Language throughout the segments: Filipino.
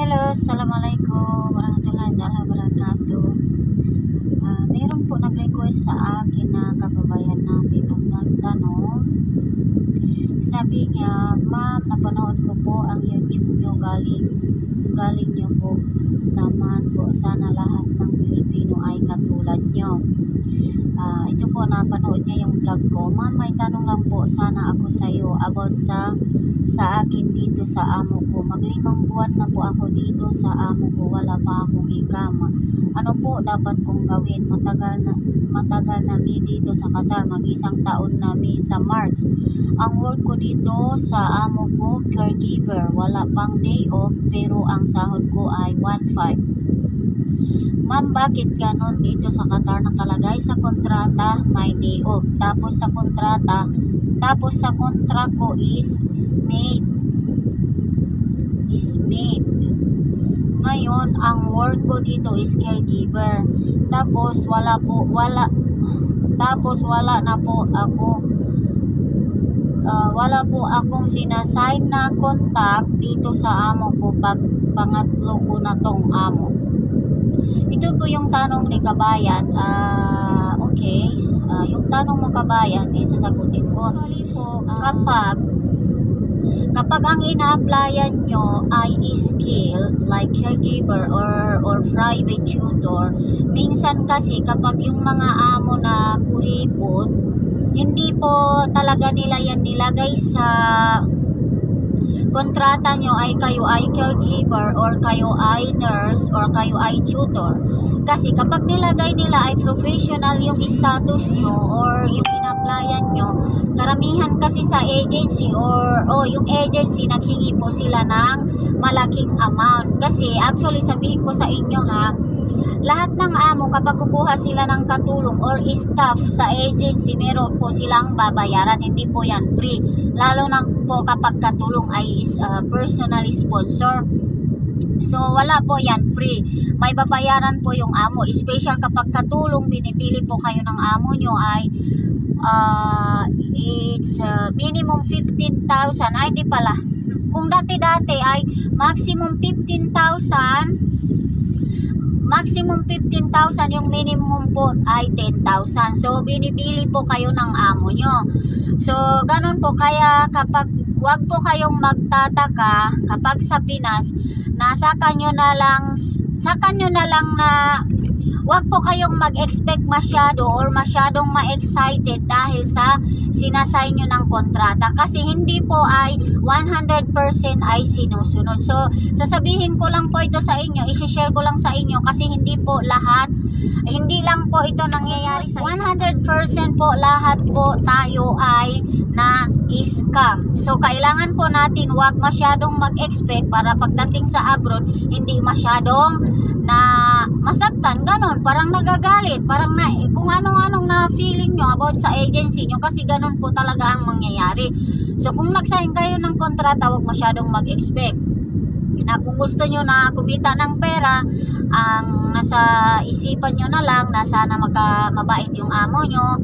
Hello, Assalamualaikum warahmatullahi wabarakatuh. Ah, meron po nag-request sa akin na kababayan natin at nagtanong. Sabi niya, Ma'am, napanood ko po ang YouTube nyo galing galing nyo po naman po sana lahat ng Pilipino ay katulad nyo. Ah, ito po napanood niya yung vlog ko. Ma'am, may tanong lang po sana ako sa iyo about sa sa akin dito sa amo ko. Maglimang buwan na po ako dito sa amo ko. Wala pa akong ikama. Ano po dapat kong gawin? Matagal na matagal na mi dito sa Qatar. Mag-isang taon na mi sa March. Ang work ko dito sa amo ko, caregiver. Wala pang day off pero ang sahod ko ay 1.5. Ma'am, bakit ganon dito sa Qatar nakalagay sa kontrata may day off? Tapos sa kontrata, tapos sa kontra ko is made. Is made. Ngayon, ang work ko dito is caregiver. Tapos wala po, wala tapos wala na po ako ah, wala po akong sinasign na contact dito sa amo ko pag pangatlo ko na tong amo. Ito po yung tanong ni Kabayan. Ah, okay. Ah, yung tanong mo Kabayan, eh, sasagutin ko. Actually po, kapag kapag ang ina-applyan nyo ay skill like caregiver or or private tutor, minsan kasi kapag yung mga amo na kuripot, hindi po talaga nila yan nilagay sa kontrata nyo ay kayo ay caregiver or kayo ay nurse or kayo ay tutor. Kasi kapag nilagay nila ay professional yung status nyo or yung in-applyan nyo, karamihan kasi sa agency or oh, yung agency naghingi po sila ng malaking amount. Kasi actually sabihin ko sa inyo ha, lahat ng amo kapag kukuha sila ng katulong or staff sa agency, meron po silang babayaran. Hindi po yan free. Lalo na po kapag katulong ay is uh, personally sponsor. So, wala po yan free. May babayaran po yung amo. Special kapag katulong, binibili po kayo ng amo nyo ay uh, it's uh, minimum 15,000. Ay, hindi pala. Kung dati-dati ay maximum 15,000 maximum 15,000 yung minimum po ay 10,000 so binibili po kayo ng amo nyo so ganun po kaya kapag wag po kayong magtataka kapag sa Pinas nasa kanyo na lang sa kanyo na lang na wag po kayong mag-expect masyado or masyadong ma-excited dahil sa sinasay nyo ng kontrata kasi hindi po ay 100% ay sinusunod. So, sasabihin ko lang po ito sa inyo, isi-share ko lang sa inyo kasi hindi po lahat, hindi lang po ito nangyayari sa 100% po lahat po tayo ay na scam. So, kailangan po natin wag masyadong mag-expect para pagdating sa abroad, hindi masyadong na masaktan, ganon, parang nagagalit, parang na, kung anong-anong na feeling nyo about sa agency nyo, kasi ganon po talaga ang mangyayari. So, kung nagsign kayo ng kontrata, huwag masyadong mag-expect. Na kung gusto nyo na kumita ng pera, ang nasa isipan nyo na lang na sana maka, mabait yung amo nyo,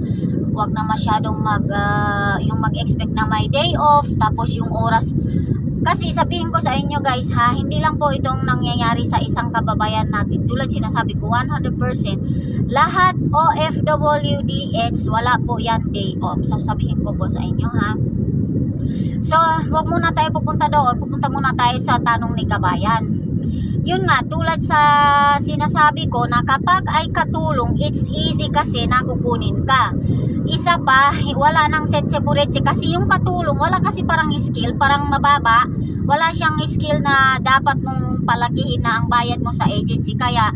huwag na masyadong mag, uh, yung mag-expect na may day off, tapos yung oras, kasi sabihin ko sa inyo guys ha, hindi lang po itong nangyayari sa isang kababayan natin. Tulad sinasabi ko, 100%. Lahat OFWDH, wala po yan day off. So sabihin ko po sa inyo ha. So, wag muna tayo pupunta doon. Pupunta muna tayo sa tanong ni kabayan. Yun nga, tulad sa sinasabi ko na kapag ay katulong, it's easy kasi na kukunin ka isa pa, wala nang setse buretse kasi yung katulong, wala kasi parang skill, parang mababa. Wala siyang skill na dapat mong palakihin na ang bayad mo sa agency. Kaya,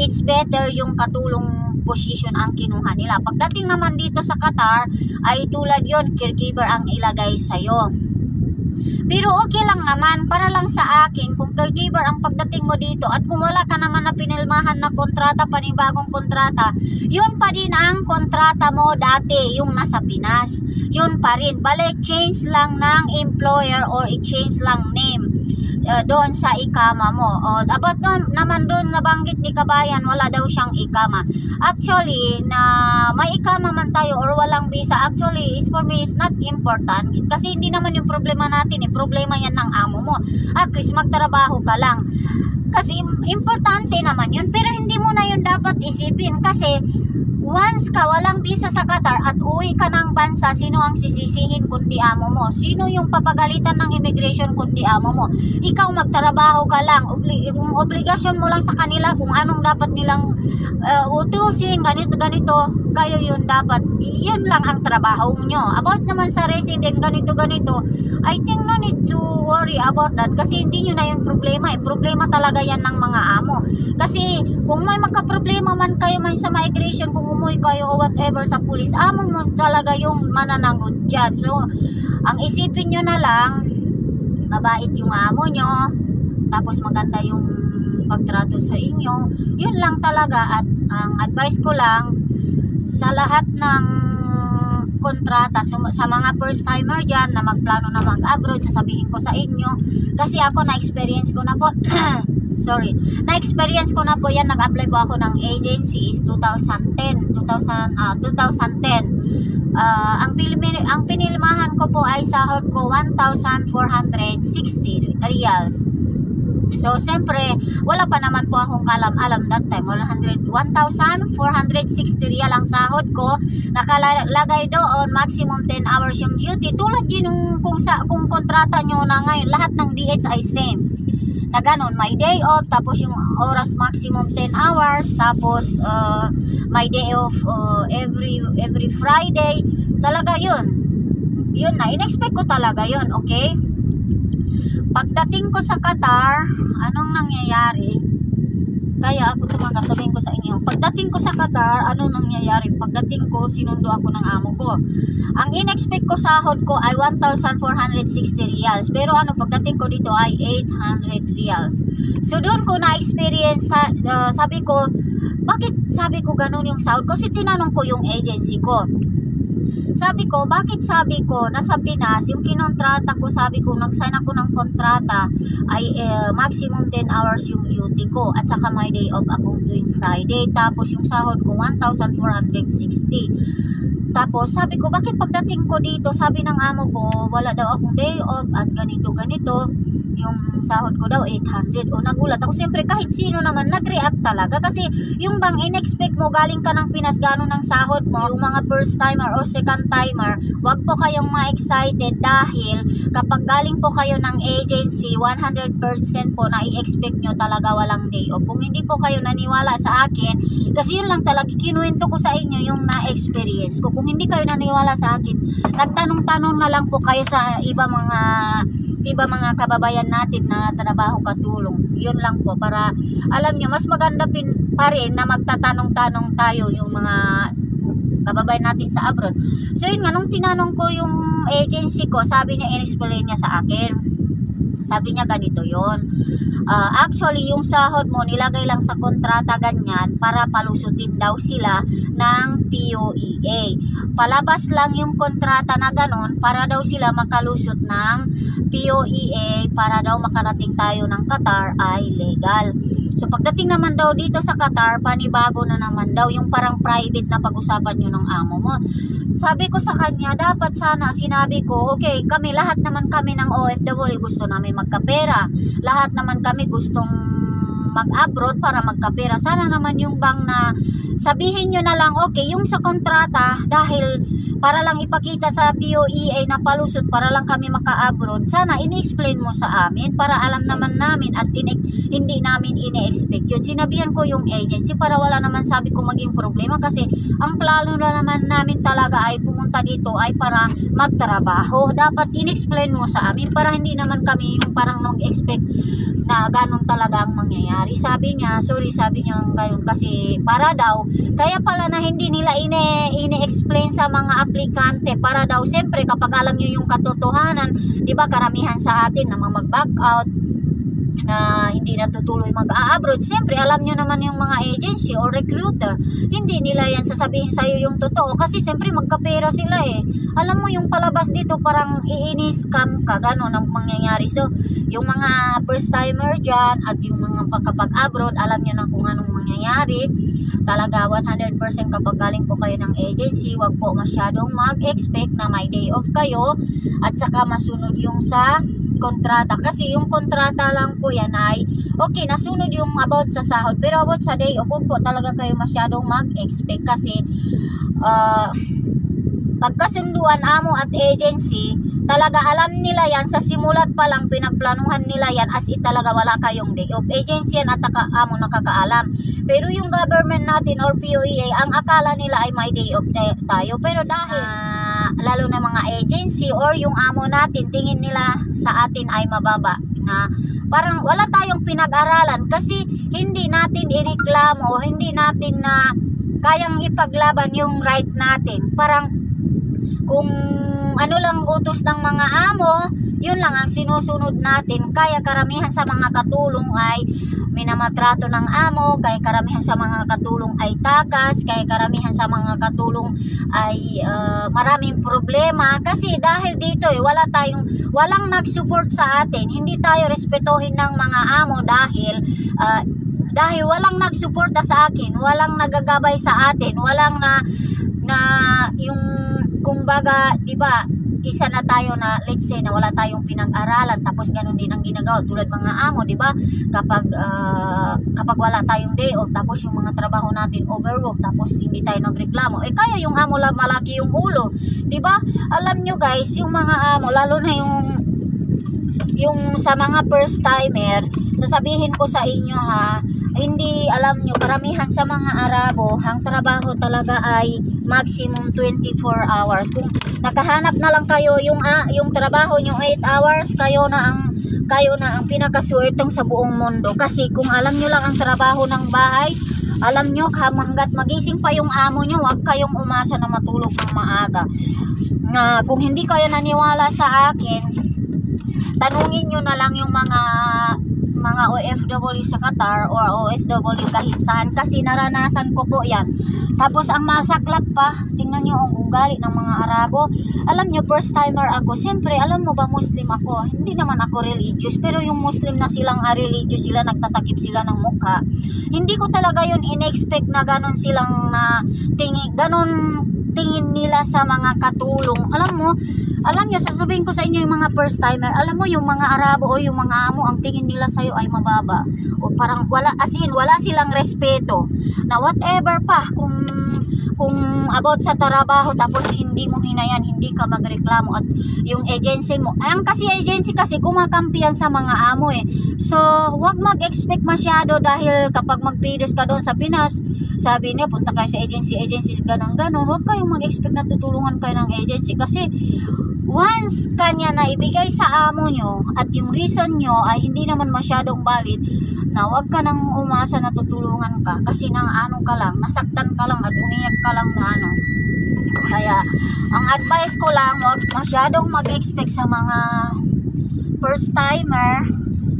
it's better yung katulong position ang kinuha nila. Pagdating naman dito sa Qatar, ay tulad yon caregiver ang ilagay sa'yo. Pero okay lang naman, para lang sa akin, kung caregiver ang pagdating mo dito at kung wala ka naman na pinilmahan na kontrata, panibagong kontrata, yun pa din ang kontrata mo dati, yung nasa Pinas. Yun pa rin. Bale, change lang ng employer or i-change lang name uh, doon sa ikama mo. O, about doon, naman doon nabanggit ni Kabayan, wala daw siyang ikama. Actually, na may ikama man tayo or walang visa, actually, is for me is not important. Kasi hindi naman yung problema natin, eh. problema yan ng amo mo. At least magtrabaho ka lang. Kasi importante naman yun, pero hindi mo na isipin kasi Once ka walang visa sa Qatar at uwi ka ng bansa, sino ang sisisihin kundi amo mo? Sino yung papagalitan ng immigration kundi amo mo? Ikaw magtrabaho ka lang. Obli obligasyon mo lang sa kanila kung anong dapat nilang uh, utusin, ganito, ganito. Kayo yun dapat. Yun lang ang trabaho nyo. About naman sa resident, ganito, ganito. I think no need to worry about that kasi hindi nyo na yung problema. Eh. Problema talaga yan ng mga amo. Kasi kung may makaproblema man kayo man sa migration, kung umuwi kayo o whatever sa pulis, amo mo talaga yung mananagot dyan. So, ang isipin nyo na lang, mabait yung amo nyo, tapos maganda yung pagtrato sa inyo, yun lang talaga at ang advice ko lang sa lahat ng kontrata sa, sa mga first timer dyan na magplano na mag-abroad, sasabihin ko sa inyo kasi ako na-experience ko na po sorry, na-experience ko na po yan, nag-apply po ako ng agency is 2010 2000, uh, 2010 uh, ang, pilmi, ang pinilmahan ko po ay sahod ko 1,460 reals So, siyempre, wala pa naman po akong kalam-alam that time. 1,460 real ang sahod ko. Nakalagay doon, maximum 10 hours yung duty. Tulad yun kung, sa, kung kontrata nyo na ngayon, lahat ng DH ay same. Na ganun, may day off, tapos yung oras maximum 10 hours, tapos uh, may day off uh, every every Friday. Talaga yun. Yun na, in-expect ko talaga yun, okay? Pagdating ko sa Qatar, anong nangyayari? Kaya ako tumaga, sabihin ko sa inyo, pagdating ko sa Qatar, anong nangyayari? Pagdating ko, sinundo ako ng amo ko. Ang in-expect ko sahod ko ay 1,460 reals. Pero ano, pagdating ko dito ay 800 reals. So doon ko na-experience, uh, sabi ko, bakit sabi ko ganun yung sahod? Kasi tinanong ko yung agency ko sabi ko, bakit sabi ko, nasa Pinas, yung kinontrata ko, sabi ko, nag-sign ako ng kontrata, ay uh, maximum 10 hours yung duty ko, at saka my day off akong doing Friday, tapos yung sahod ko, 1,460. Tapos, sabi ko, bakit pagdating ko dito, sabi ng amo ko, wala daw akong day off, at ganito, ganito, yung sahod ko daw 800 o nagulat ako. Siyempre kahit sino naman nag-react talaga. Kasi yung bang in-expect mo galing ka ng Pinas gano'n ng sahod mo yung mga first timer o second timer wag po kayong ma-excited dahil kapag galing po kayo ng agency 100% po na i-expect nyo talaga walang day off. Kung hindi po kayo naniwala sa akin kasi yun lang talaga kinuwento ko sa inyo yung na-experience ko kung hindi kayo naniwala sa akin nagtanong-tanong na lang po kayo sa iba mga iba mga kababayan natin na trabaho katulong. Yun lang po para alam nyo mas maganda pin, pa rin na magtatanong-tanong tayo yung mga kababayan natin sa abroad. So yun nga, nung tinanong ko yung agency ko, sabi niya, in-explain niya sa akin sabi niya ganito yon. Uh, ah, actually, yung sahod mo nilagay lang sa kontrata ganyan para palusutin daw sila ng POEA. Palabas lang yung kontrata na ganon para daw sila makalusot ng POEA para daw makarating tayo ng Qatar ay legal. So pagdating naman daw dito sa Qatar, panibago na naman daw yung parang private na pag-usapan nyo ng amo mo. Sabi ko sa kanya, dapat sana sinabi ko, okay, kami lahat naman kami ng OFW gusto namin magkapera. Lahat naman kami gustong mag-abroad para magkapera. Sana naman yung bang na sabihin nyo na lang, okay, yung sa kontrata, dahil para lang ipakita sa POEA na palusot, para lang kami maka-abroad, sana ini-explain mo sa amin para alam naman namin at hindi namin ini-expect yun. Sinabihan ko yung agency para wala naman sabi ko maging problema kasi ang plano na naman namin talaga ay pumunta dito ay para magtrabaho. Dapat in-explain mo sa amin para hindi naman kami yung parang nag-expect na ganun talaga ang mangyayari. Sabi niya, sorry, sabi niya ganun kasi para daw, kaya pala na hindi nila ine, ine-explain sa mga aplikante para daw, siyempre kapag alam niyo yung katotohanan, di ba karamihan sa atin na mag-back out, na hindi natutuloy mag-a-abroad. Siyempre, alam nyo naman yung mga agency or recruiter, hindi nila yan sasabihin sa'yo yung totoo kasi siyempre magkapera sila eh. Alam mo yung palabas dito parang iini-scam ka, gano'n ang mangyayari. So, yung mga first timer dyan at yung mga pagkapag-abroad, alam nyo na kung anong mangyayari. Talaga 100% kapag galing po kayo ng agency, wag po masyadong mag-expect na may day off kayo at saka masunod yung sa kontrata. Kasi yung kontrata lang po yan ay okay nasunod yung about sa sahod. Pero about sa day off po talaga kayo masyadong mag-expect. Kasi uh, pagkasunduan amo at agency talaga alam nila yan. Sa simulat pa lang pinagplanuhan nila yan as in talaga wala kayong day off. Agency yan at taka, amo nakakaalam. Pero yung government natin or POEA ang akala nila ay may day off tayo. Pero dahil uh, lalo na mga agency or yung amo natin tingin nila sa atin ay mababa na parang wala tayong pinag-aralan kasi hindi natin ireklamo hindi natin na kayang ipaglaban yung right natin parang kung ano lang utos ng mga amo, yun lang ang sinusunod natin. Kaya karamihan sa mga katulong ay minamatrato ng amo, kaya karamihan sa mga katulong ay takas, kaya karamihan sa mga katulong ay uh, maraming problema. Kasi dahil dito eh, wala tayong, walang nag-support sa atin. Hindi tayo respetuhin ng mga amo dahil uh, dahil walang nagsuporta sa akin, walang nagagabay sa atin, walang na na yung kumbaga, 'di ba? Isa na tayo na let's say na wala tayong pinag-aralan tapos ganun din ang ginagawa tulad mga amo, 'di ba? Kapag uh, kapag wala tayong day off tapos yung mga trabaho natin overwork tapos hindi tayo nagreklamo, eh kaya yung amo malaki yung ulo, 'di ba? Alam nyo guys, yung mga amo lalo na yung yung sa mga first timer, sasabihin ko sa inyo ha, hindi alam nyo, karamihan sa mga Arabo, ang trabaho talaga ay maximum 24 hours. Kung nakahanap na lang kayo yung ah, yung trabaho nyo 8 hours, kayo na ang kayo na ang pinakaswerteng sa buong mundo. Kasi kung alam nyo lang ang trabaho ng bahay, alam nyo, hanggat magising pa yung amo nyo, huwag kayong umasa na matulog ng maaga. Na kung hindi kayo naniwala sa akin, tanungin nyo na lang yung mga mga OFW sa Qatar or OFW kahit saan kasi naranasan ko po yan. Tapos ang masaklap pa tingnan nyo ang ugali ng mga Arabo. Alam nyo first timer ako. Siyempre alam mo ba Muslim ako? Hindi naman ako religious pero yung Muslim na silang uh, religious sila nagtatakip sila ng mukha. Hindi ko talaga yun in-expect na ganon silang na tingi ganon tingin nila sa mga katulong. Alam mo, alam niyo, sasabihin ko sa inyo yung mga first timer, alam mo yung mga Arabo o yung mga amo, ang tingin nila sa'yo ay mababa. O parang wala, as in, wala silang respeto. Na whatever pa, kung kung about sa trabaho tapos hindi mo hinayan, hindi ka magreklamo at yung agency mo, ang kasi agency kasi kumakampiyan sa mga amo eh. So, wag mag-expect masyado dahil kapag magpidos ka doon sa Pinas, sabi niya punta kayo sa agency, agency ganun ganon, wag kayong mag-expect na tutulungan kayo ng agency kasi once kanya na ibigay sa amo nyo at yung reason nyo ay hindi naman masyadong valid, na wag ka nang umasa na tutulungan ka kasi nang ano ka lang, nasaktan ka lang at umiyak ka lang na ano. Kaya, ang advice ko lang, wag masyadong mag-expect sa mga first timer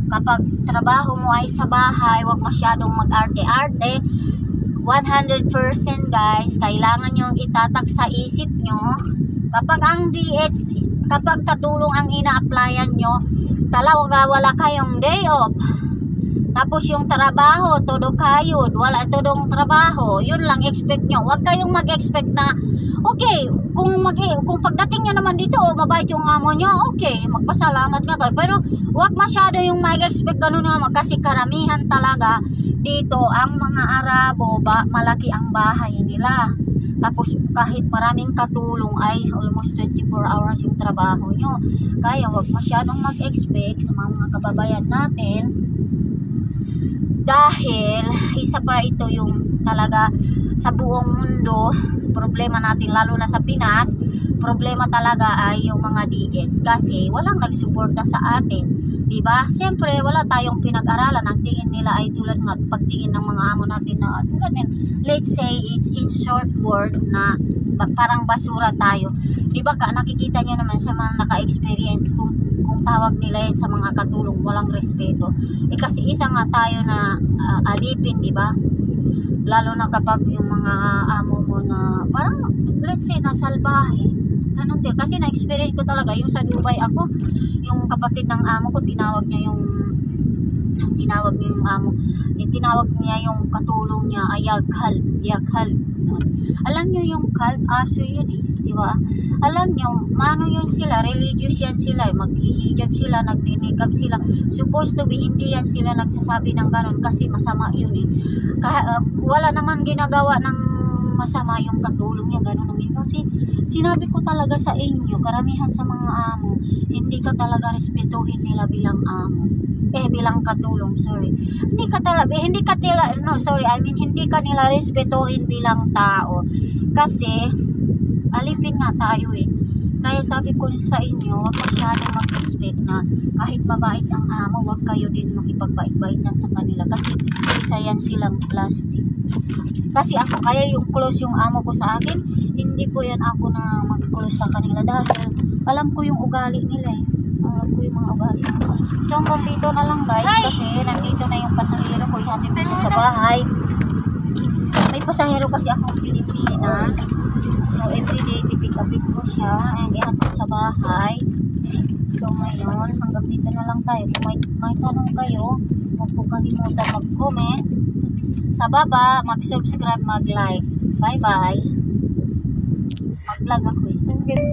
kapag trabaho mo ay sa bahay, wag masyadong mag-arte-arte. 100% guys, kailangan nyo itatak sa isip nyo kapag ang DH, kapag katulong ang ina-applyan nyo, talaga wala kayong day off tapos yung trabaho, todo kayod, wala todong trabaho, yun lang expect nyo. Huwag kayong mag-expect na, okay, kung, mag, kung pagdating nyo naman dito, oh, mabait yung amo nyo, okay, magpasalamat nga kayo. Pero huwag masyado yung mag-expect ganun naman kasi karamihan talaga dito ang mga Arabo, ba, malaki ang bahay nila. Tapos kahit maraming katulong ay almost 24 hours yung trabaho nyo. Kaya huwag masyadong mag-expect sa mga kababayan natin dahil isa pa ito yung talaga sa buong mundo problema natin lalo na sa Pinas problema talaga ay yung mga DH kasi walang nagsuporta sa atin di ba siyempre wala tayong pinag-aralan ang tingin nila ay tulad nga pagtingin ng mga amo natin na tulad nila let's say it's in short word na parang basura tayo. Di ba ka, nakikita nyo naman sa mga naka-experience kung, kung tawag nila yan sa mga katulong, walang respeto. Eh kasi isa nga tayo na ah, alipin, di ba? Lalo na kapag yung mga amo mo na parang, let's say, nasalbahe. Ganun din. Kasi na-experience ko talaga, yung sa Dubai ako, yung kapatid ng amo ko, tinawag niya yung tinawag niya yung amo tinawag niya yung katulong niya ay yaghal yaghal alam niyo yung kal aso yun eh ba? Alam niyo mano yun sila religious yan sila eh. maghihijab sila nagninikab sila. Supposed to be hindi yan sila nagsasabi ng ganun kasi masama yun eh. Kah- uh, wala naman ginagawa ng masama yung katulong niya ganun ang kasi sinabi ko talaga sa inyo karamihan sa mga amo hindi ka talaga respetuhin nila bilang amo. Eh bilang katulong sorry. Hindi ka talaga hindi ka tila no sorry I mean hindi ka nila respetuhin bilang tao. Kasi alipin nga tayo eh. Kaya sabi ko sa inyo huwag masyadong mag-expect na kahit mabait ang amo huwag kayo din makipagbait-bait yan sa kanila. Kasi isa yan silang plastic. Kasi ako kaya yung close yung amo ko sa akin hindi po yan ako na mag-close sa kanila dahil alam ko yung ugali nila eh. Alam ko yung mga ugali nila. so hanggang dito na lang guys kasi nandito na yung pasahero ko ihatid ko siya sa bahay may pasahero kasi akong Pilipina so everyday pipick upin ko siya and ihatid sa bahay so ngayon hanggang dito na lang tayo kung may, may tanong kayo huwag po kalimutan mag-comment sa baba, mag-subscribe, mag-like. Bye-bye. Mag-vlog ako eh.